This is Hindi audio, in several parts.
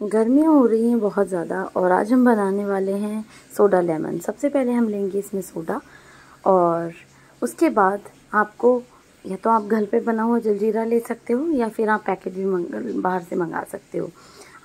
गर्मियाँ हो रही हैं बहुत ज़्यादा और आज हम बनाने वाले हैं सोडा लेमन। सबसे पहले हम लेंगे इसमें सोडा और उसके बाद आपको या तो आप घर पे बना हुआ जलजीरा ले सकते हो या फिर आप पैकेट भी मंग, बाहर से मंगा सकते हो।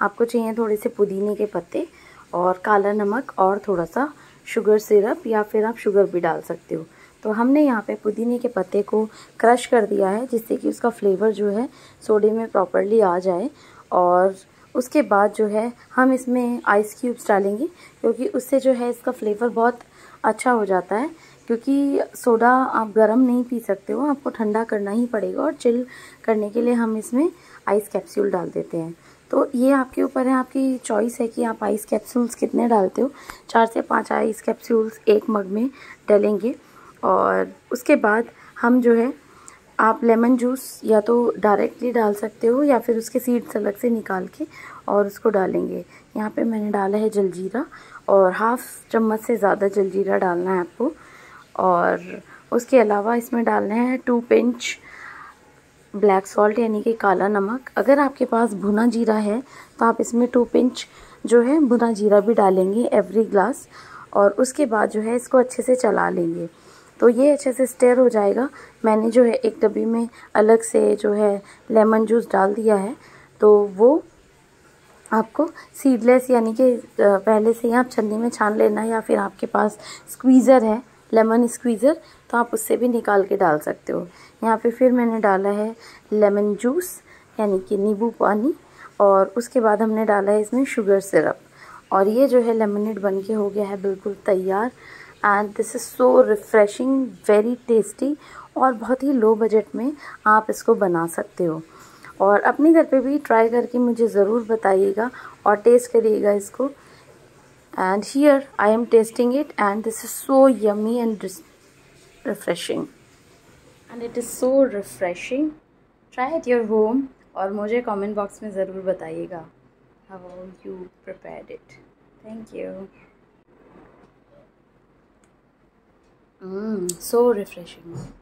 आपको चाहिए थोड़े से पुदीने के पत्ते और काला नमक और थोड़ा सा शुगर सिरप या फिर आप शुगर भी डाल सकते हो। तो हमने यहाँ पे पुदीने के पत्ते को क्रश कर दिया है जिससे कि उसका फ्लेवर जो है सोडे में प्रॉपरली आ जाए और उसके बाद जो है, हम इसमें आइस क्यूब्स डालेंगे, क्योंकि उससे जो है इसका फ्लेवर बहुत अच्छा हो जाता है। क्योंकि सोडा आप गर्म नहीं पी सकते हो, आपको ठंडा करना ही पड़ेगा और चिल करने के लिए हम इसमें आइस कैप्सूल डाल देते हैं। तो ये आपके ऊपर है, आपकी चॉइस है कि आप आइस कैप्सूल्स कितने डालते हो। चार से पाँच आइस कैप्सूल्स एक मग में डालेंगे और उसके बाद हम जो है आप लेमन जूस या तो डायरेक्टली डाल सकते हो या फिर उसके सीड्स अलग से निकाल के और उसको डालेंगे। यहाँ पे मैंने डाला है जलजीरा और हाफ़ चम्मच से ज़्यादा जलजीरा डालना है आपको। और उसके अलावा इसमें डालना है टू पिंच ब्लैक सॉल्ट यानी कि काला नमक। अगर आपके पास भुना जीरा है तो आप इसमें टू पिंच जो है भुना जीरा भी डालेंगे एवरी ग्लास और उसके बाद जो है इसको अच्छे से चला लेंगे। तो ये अच्छे से स्टेयर हो जाएगा। मैंने जो है एक डब्बी में अलग से जो है लेमन जूस डाल दिया है। तो वो आपको सीडलेस यानी कि पहले से ही आप छन्नी में छान लेना या फिर आपके पास स्क्वीज़र है लेमन स्क्वीज़र तो आप उससे भी निकाल के डाल सकते हो। यहाँ पे फिर मैंने डाला है लेमन जूस यानी कि नींबू पानी, और उसके बाद हमने डाला है इसमें शुगर सिरप और ये जो है लेमनेड बन के हो गया है बिल्कुल तैयार। And this is so refreshing very tasty और बहुत ही लो बजट में आप इसको बना सकते हो। और अपने घर पे भी ट्राई करके मुझे ज़रूर बताइएगा और टेस्ट करिएगा इसको। And here I am tasting it and this is so yummy and refreshing and it is so refreshing try at your home और मुझे कमेंट बॉक्स में ज़रूर बताइएगा। How you prepared it thank you Mm, so refreshing.